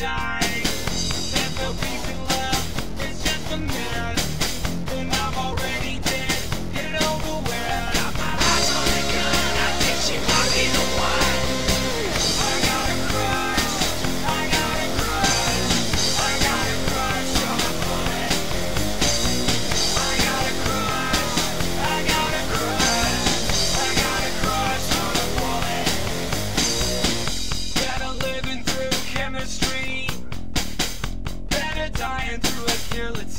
die. dear